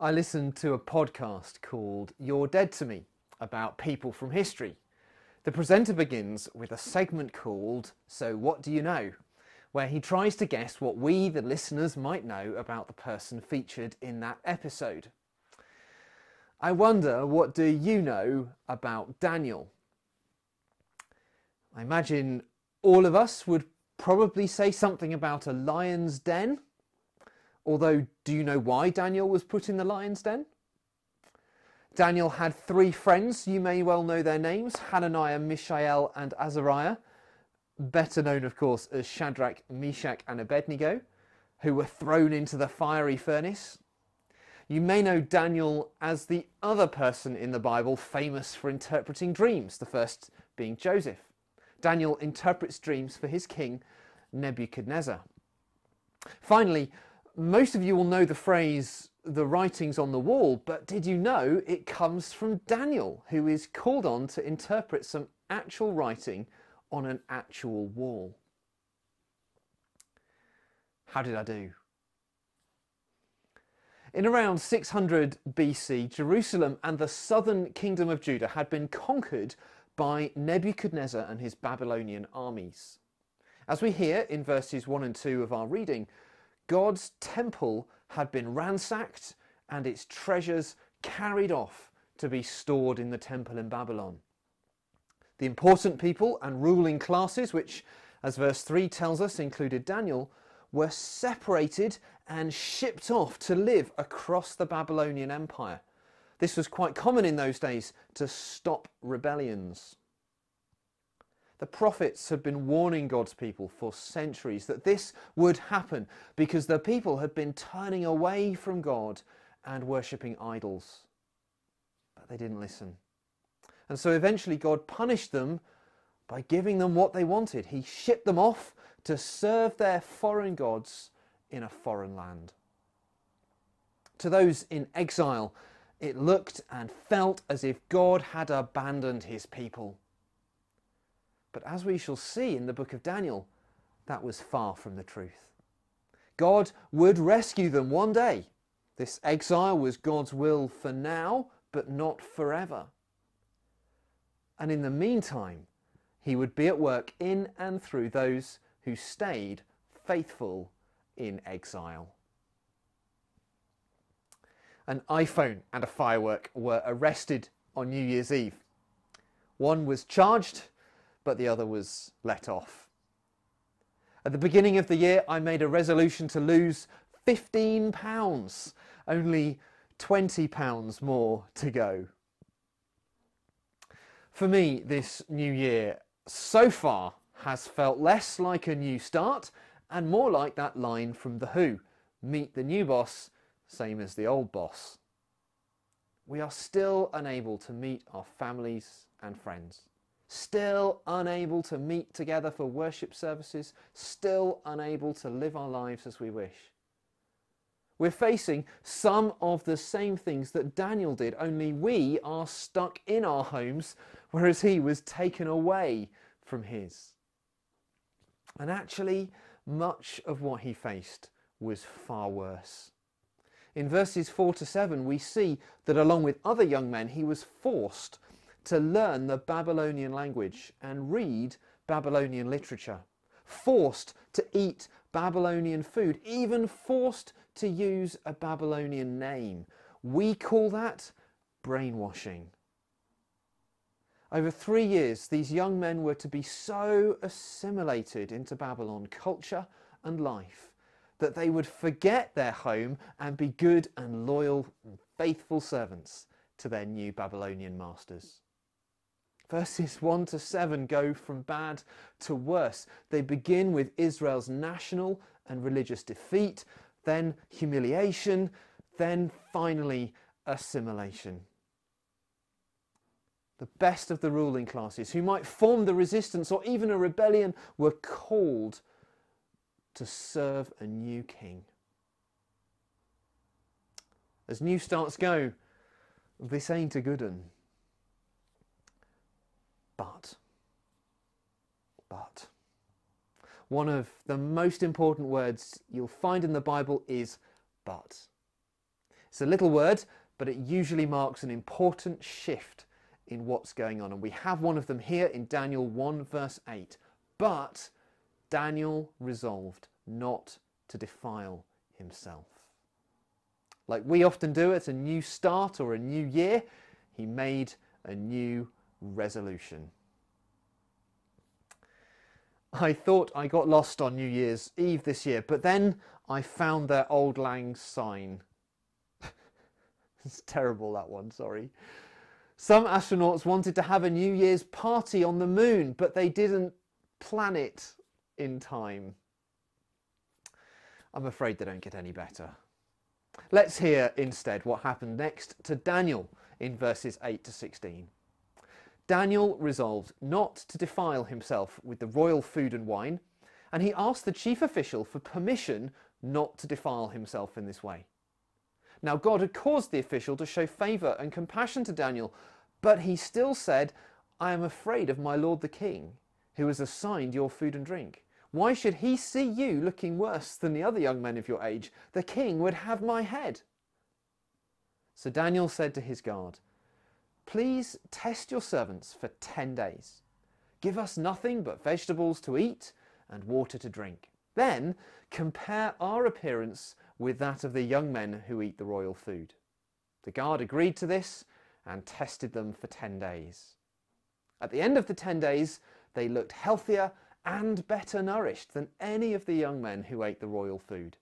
I listened to a podcast called You're Dead to Me about people from history. The presenter begins with a segment called So What Do You Know? where he tries to guess what we, the listeners, might know about the person featured in that episode. I wonder what do you know about Daniel? I imagine all of us would probably say something about a lion's den. Although, do you know why Daniel was put in the lion's den? Daniel had three friends, you may well know their names Hananiah, Mishael, and Azariah, better known, of course, as Shadrach, Meshach, and Abednego, who were thrown into the fiery furnace. You may know Daniel as the other person in the Bible famous for interpreting dreams, the first being Joseph. Daniel interprets dreams for his king, Nebuchadnezzar. Finally, most of you will know the phrase, the writings on the wall, but did you know it comes from Daniel, who is called on to interpret some actual writing on an actual wall? How did I do? In around 600 BC, Jerusalem and the southern kingdom of Judah had been conquered by Nebuchadnezzar and his Babylonian armies. As we hear in verses 1 and 2 of our reading, God's temple had been ransacked and its treasures carried off to be stored in the temple in Babylon. The important people and ruling classes, which, as verse 3 tells us, included Daniel, were separated and shipped off to live across the Babylonian Empire. This was quite common in those days to stop rebellions. The prophets had been warning God's people for centuries that this would happen because the people had been turning away from God and worshipping idols. But they didn't listen. And so eventually God punished them by giving them what they wanted. He shipped them off to serve their foreign gods in a foreign land. To those in exile, it looked and felt as if God had abandoned his people. But as we shall see in the book of Daniel, that was far from the truth. God would rescue them one day. This exile was God's will for now, but not forever. And in the meantime, he would be at work in and through those who stayed faithful in exile. An iPhone and a firework were arrested on New Year's Eve. One was charged but the other was let off. At the beginning of the year, I made a resolution to lose £15, only £20 more to go. For me, this new year so far has felt less like a new start and more like that line from The Who meet the new boss, same as the old boss. We are still unable to meet our families and friends still unable to meet together for worship services, still unable to live our lives as we wish. We're facing some of the same things that Daniel did, only we are stuck in our homes, whereas he was taken away from his. And actually, much of what he faced was far worse. In verses 4 to 7, we see that along with other young men, he was forced to learn the Babylonian language and read Babylonian literature, forced to eat Babylonian food, even forced to use a Babylonian name. We call that brainwashing. Over three years, these young men were to be so assimilated into Babylon culture and life that they would forget their home and be good and loyal and faithful servants to their new Babylonian masters. Verses 1 to 7 go from bad to worse. They begin with Israel's national and religious defeat, then humiliation, then finally assimilation. The best of the ruling classes, who might form the resistance or even a rebellion, were called to serve a new king. As new starts go, this ain't a good one. But, but, one of the most important words you'll find in the Bible is but. It's a little word, but it usually marks an important shift in what's going on. And we have one of them here in Daniel 1, verse 8. But Daniel resolved not to defile himself. Like we often do at a new start or a new year, he made a new resolution. I thought I got lost on New Year's Eve this year, but then I found their Auld Lang Syne. it's terrible, that one, sorry. Some astronauts wanted to have a New Year's party on the moon, but they didn't plan it in time. I'm afraid they don't get any better. Let's hear instead what happened next to Daniel in verses 8 to 16. Daniel resolved not to defile himself with the royal food and wine, and he asked the chief official for permission not to defile himself in this way. Now, God had caused the official to show favour and compassion to Daniel, but he still said, I am afraid of my lord the king, who has assigned your food and drink. Why should he see you looking worse than the other young men of your age? The king would have my head. So Daniel said to his guard, Please test your servants for ten days. Give us nothing but vegetables to eat and water to drink. Then compare our appearance with that of the young men who eat the royal food. The guard agreed to this and tested them for ten days. At the end of the ten days, they looked healthier and better nourished than any of the young men who ate the royal food.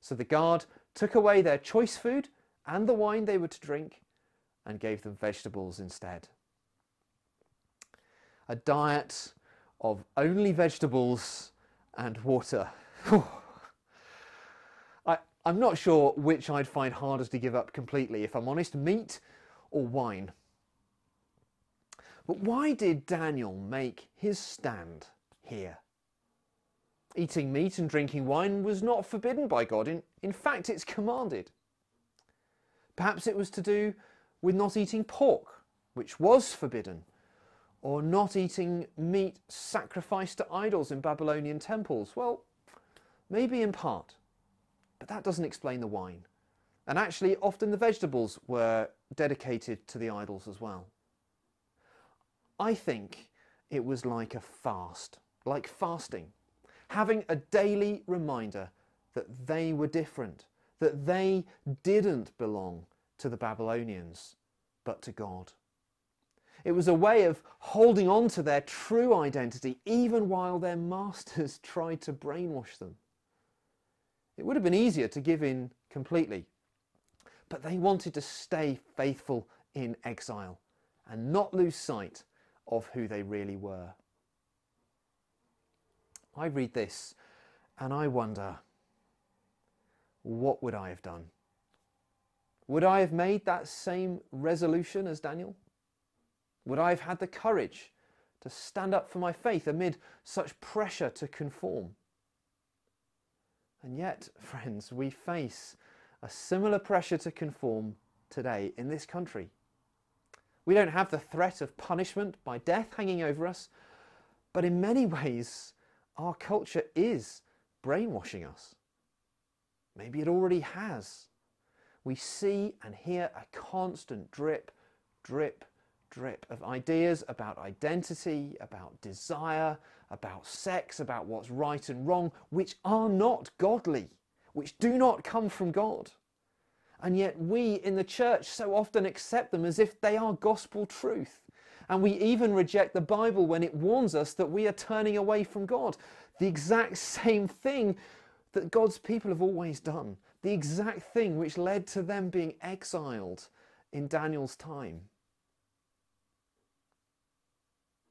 So the guard took away their choice food and the wine they were to drink and gave them vegetables instead. A diet of only vegetables and water. I, I'm not sure which I'd find hardest to give up completely, if I'm honest, meat or wine. But why did Daniel make his stand here? Eating meat and drinking wine was not forbidden by God. In, in fact, it's commanded. Perhaps it was to do with not eating pork, which was forbidden, or not eating meat sacrificed to idols in Babylonian temples? Well, maybe in part, but that doesn't explain the wine. And actually, often the vegetables were dedicated to the idols as well. I think it was like a fast, like fasting, having a daily reminder that they were different, that they didn't belong to the Babylonians, but to God. It was a way of holding on to their true identity even while their masters tried to brainwash them. It would have been easier to give in completely, but they wanted to stay faithful in exile and not lose sight of who they really were. I read this and I wonder, what would I have done? Would I have made that same resolution as Daniel? Would I have had the courage to stand up for my faith amid such pressure to conform? And yet, friends, we face a similar pressure to conform today in this country. We don't have the threat of punishment by death hanging over us, but in many ways, our culture is brainwashing us. Maybe it already has we see and hear a constant drip, drip, drip of ideas about identity, about desire, about sex, about what's right and wrong, which are not godly, which do not come from God. And yet we in the church so often accept them as if they are gospel truth. And we even reject the Bible when it warns us that we are turning away from God. The exact same thing that God's people have always done the exact thing which led to them being exiled in Daniel's time.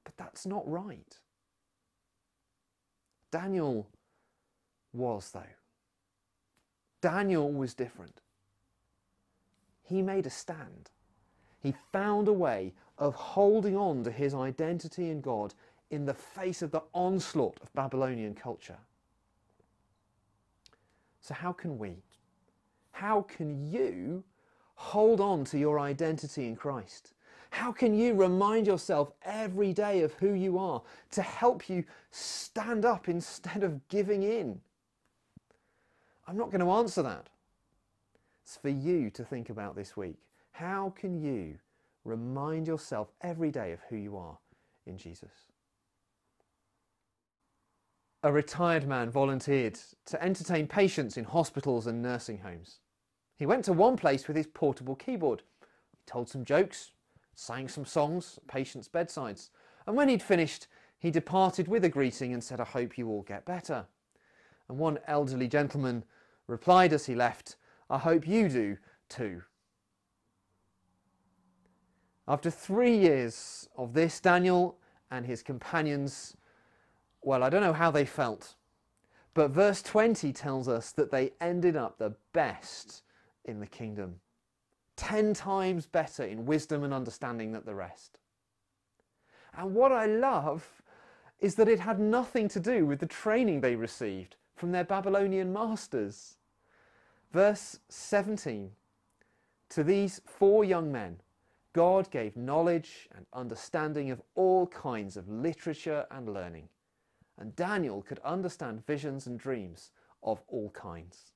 But that's not right. Daniel was, though. Daniel was different. He made a stand. He found a way of holding on to his identity in God in the face of the onslaught of Babylonian culture. So, how can we? How can you hold on to your identity in Christ? How can you remind yourself every day of who you are to help you stand up instead of giving in? I'm not going to answer that. It's for you to think about this week. How can you remind yourself every day of who you are in Jesus? A retired man volunteered to entertain patients in hospitals and nursing homes. He went to one place with his portable keyboard. He told some jokes, sang some songs at patients' bedsides, and when he'd finished, he departed with a greeting and said, I hope you all get better. And one elderly gentleman replied as he left, I hope you do too. After three years of this, Daniel and his companions, well, I don't know how they felt, but verse 20 tells us that they ended up the best in the kingdom. Ten times better in wisdom and understanding than the rest. And what I love is that it had nothing to do with the training they received from their Babylonian masters. Verse 17 To these four young men, God gave knowledge and understanding of all kinds of literature and learning, and Daniel could understand visions and dreams of all kinds.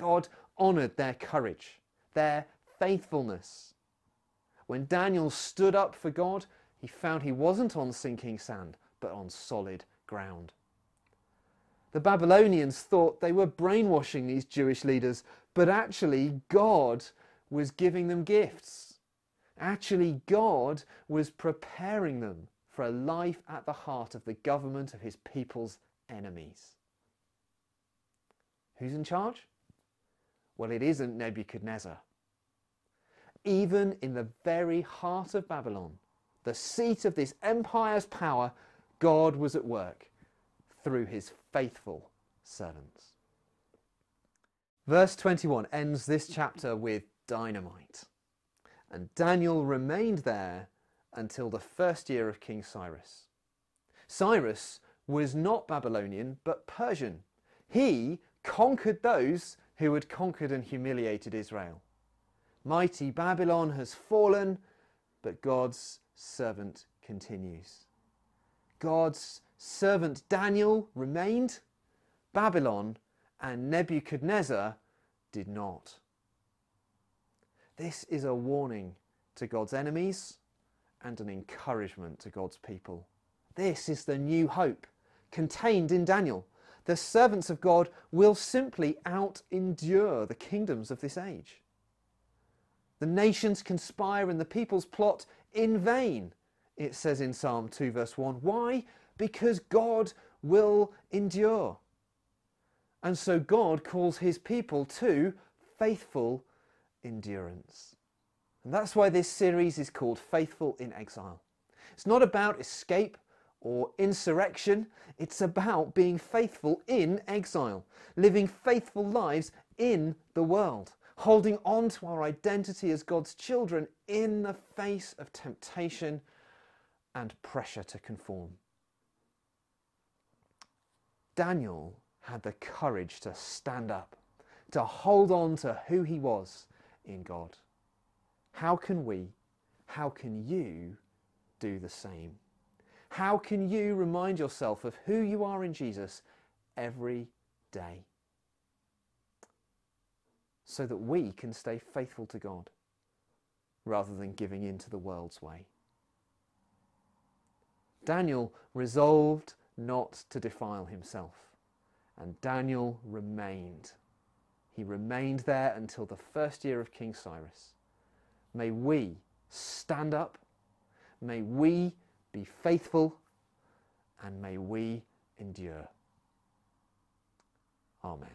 God honoured their courage, their faithfulness. When Daniel stood up for God, he found he wasn't on sinking sand, but on solid ground. The Babylonians thought they were brainwashing these Jewish leaders, but actually, God was giving them gifts. Actually, God was preparing them for a life at the heart of the government of his people's enemies. Who's in charge? Well, it isn't Nebuchadnezzar. Even in the very heart of Babylon, the seat of this empire's power, God was at work through his faithful servants. Verse 21 ends this chapter with dynamite. And Daniel remained there until the first year of King Cyrus. Cyrus was not Babylonian, but Persian. He conquered those who had conquered and humiliated Israel. Mighty Babylon has fallen, but God's servant continues. God's servant Daniel remained, Babylon and Nebuchadnezzar did not. This is a warning to God's enemies and an encouragement to God's people. This is the new hope contained in Daniel. The servants of God will simply out endure the kingdoms of this age. The nations conspire and the peoples plot in vain, it says in Psalm 2, verse 1. Why? Because God will endure. And so God calls his people to faithful endurance. And that's why this series is called Faithful in Exile. It's not about escape or insurrection, it's about being faithful in exile, living faithful lives in the world holding on to our identity as God's children in the face of temptation and pressure to conform. Daniel had the courage to stand up, to hold on to who he was in God. How can we, how can you do the same? How can you remind yourself of who you are in Jesus every day? so that we can stay faithful to God rather than giving in to the world's way. Daniel resolved not to defile himself, and Daniel remained. He remained there until the first year of King Cyrus. May we stand up, may we be faithful, and may we endure. Amen.